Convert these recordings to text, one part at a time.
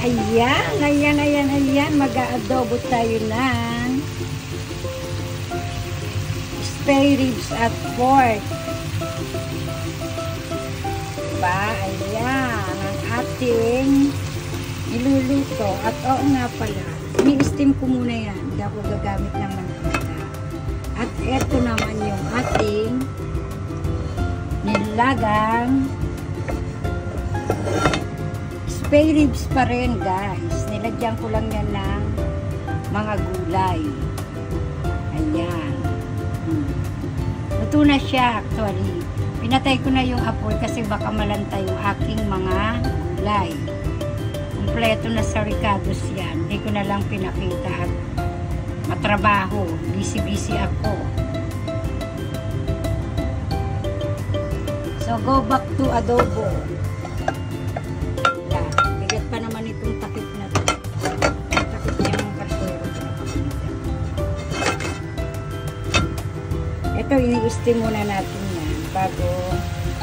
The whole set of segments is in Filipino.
Ayan, ayan, ayan, ayan. Mag-aadobo tayo ng spare ribs at pork. Diba? Ayan, ang ating iluluto. At oo nga pala, ni-steam ko muna yan. Hindi ako gagamit ng mantika. At eto naman yung ating nilagang spare ribs pa rin guys. Nilagyan ko lang yan ng mga gulay. Ayan. Hmm. Luto na siya actually. Pinatay ko na yung apoy kasi baka malanta yung aking mga gulay. Kompleto na sa ricados yan. Hindi ko na lang pinakita at matrabaho. Busy-busy ako. So, go back to adobo. Ito, ini-steam muna natin yan bago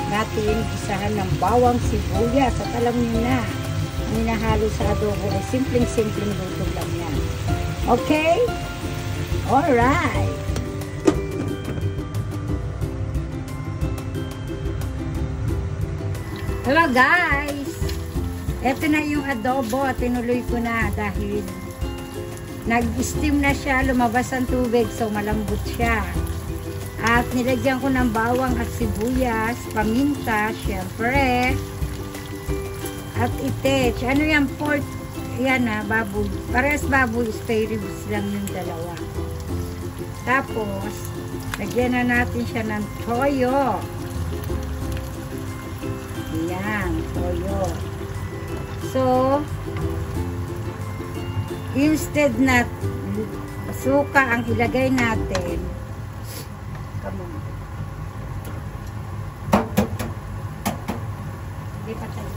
natin isahan ng bawang sibuyas. At alam niyo na, ang hinahalo sa adobo ay simpleng-simpleng luto lang yan. Okay? Alright. Hello guys! Ito na yung adobo at tinuloy ko na dahil nag-steam na siya, lumabas ang tubig so malambot siya. At nilagyan ko ng bawang at sibuyas, paminta, syempre. At itech. Ano yan? Pork. Yan na, baboy. Parehas baboy, spare ribs lang yung dalawa. Tapos, lagyan na natin siya ng toyo. Yan, toyo. So, instead na suka ang ilagay natin, come on. Hindi pa tayo.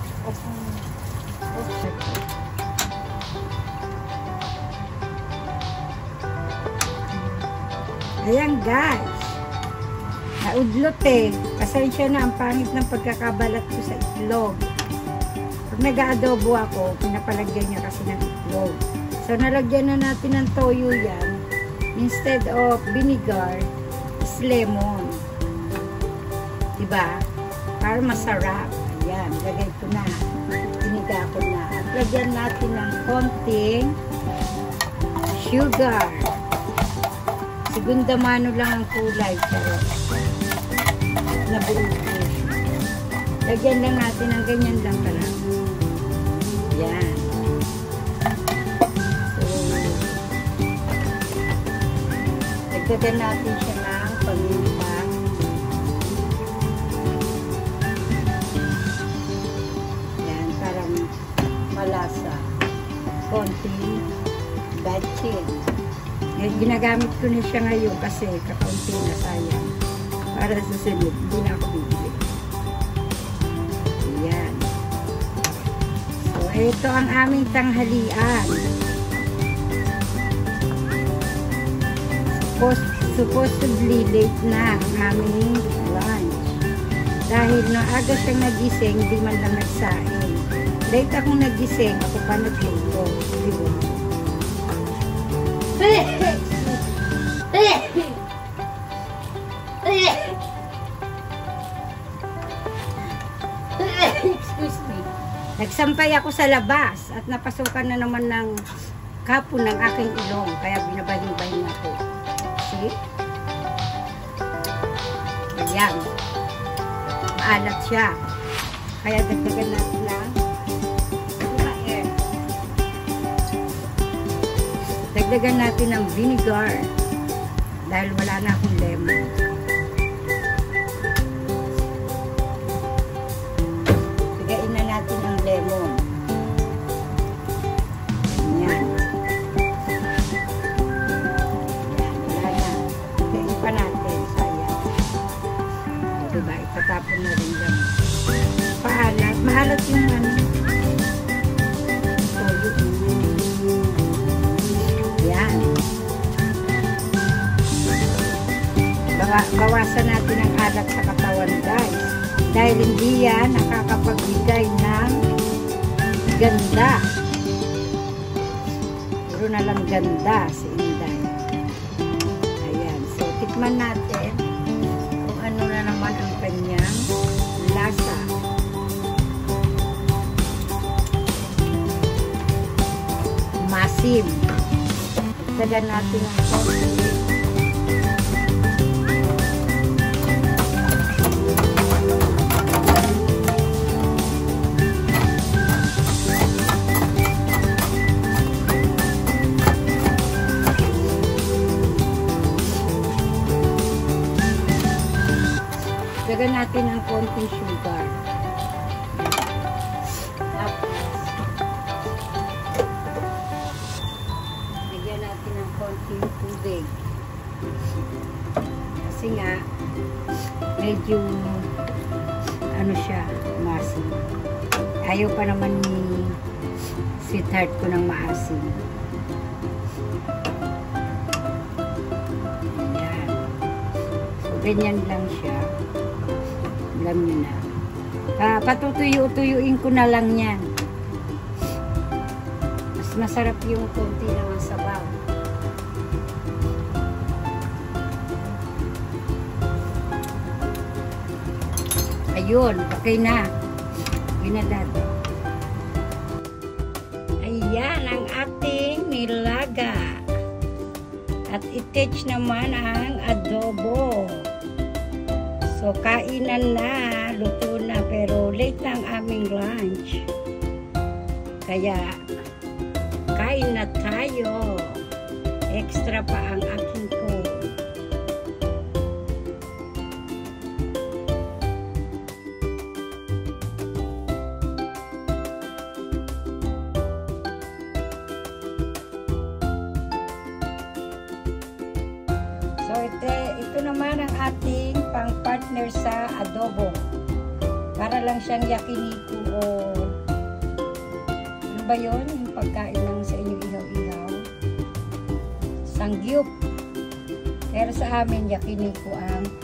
Ayan guys. Naudlot eh. Pasensya na ang pangit ng pagkakabalat ko sa itlog. Pag nag-aadobo ako, pinapalagyan niya kasi ng itlog. So, nalagyan na natin ng toyo yan. Instead of vinegar, is lemon. Diba? Para masarap. Ayan, lagay ko na. Piniga ko na. At lagyan natin ng konting sugar. Segunda mano lang ang kulay. Pero, nabuo ko. Lagyan lang natin ng ganyan lang pala. Yan. So, natin siya paminta. Yan, parang malasa. Konting batchin. Ginagamit ko na siya ngayon kasi kakaunti na sayang. Para sa sunod, hindi na ako bibili. Yan. So, ito ang aming tanghalian. Supposed, supposedly late na aming lunch. Dahil no aga siyang nagising, hindi man lang nagsaing. Late akong nagising, ako pa nagluto. Di ba? Excuse me. Nagsampay ako sa labas at napasukan na naman ng kapo ng aking ilong. Kaya binabahin-bahin ako. See? Ayan. Maalat siya. Kaya dagdagan natin lang. Dagdagan natin ng vinegar. Dahil wala na akong lemon. Bawasan natin ang alat sa katawan guys. Dahil hindi yan nakakapagbigay ng ganda na lang ganda si Inday. Ayan. So, tikman natin kung ano na naman ang kanyang lasa. Masim. Tagan natin ang konti. Natin ng konting sugar. Tapos, lagyan natin ng konting tubig. Kasi nga, medyo, ano siya, masim. Ayaw pa naman ni sweetheart ko ng maasim. Ayan. So, ganyan lang siya. Alam nyo na. Pa patutuyo-tuyuin ko na lang yan. Mas masarap yung konti lang ang sabaw. Ayun, okay na. Okay na dati. Ayan ang ating nilaga. At itich naman ang adobo. So, kainan na, luto na, pero late na ang aming lunch. Kaya, kain na tayo. Extra pa ang aking ko. So, ito, ito naman ang ating pang-partner sa adobo. Para lang siyang yakiniku o ano ba yun? Yung pagkain lang sa inyo ihaw-ihaw. Sangyup. Pero sa amin, yakiniku ang.